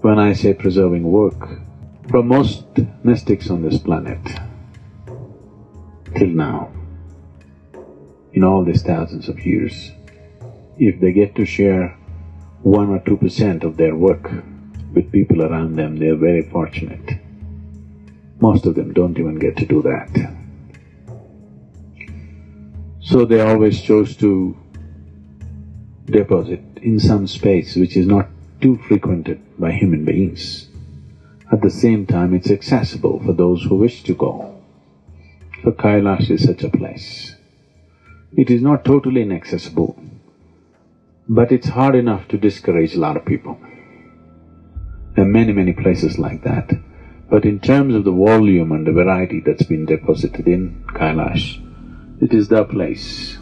when I say preserving work, for most mystics on this planet, till now, in all these thousands of years, if they get to share one or two percent of their work with people around them, they are very fortunate. Most of them don't even get to do that. So they always chose to deposit in some space which is not too frequented by human beings. At the same time, it's accessible for those who wish to go. So Kailash is such a place. It is not totally inaccessible, but it's hard enough to discourage a lot of people. There are many, many places like that. But in terms of the volume and the variety that's been deposited in Kailash, it is the place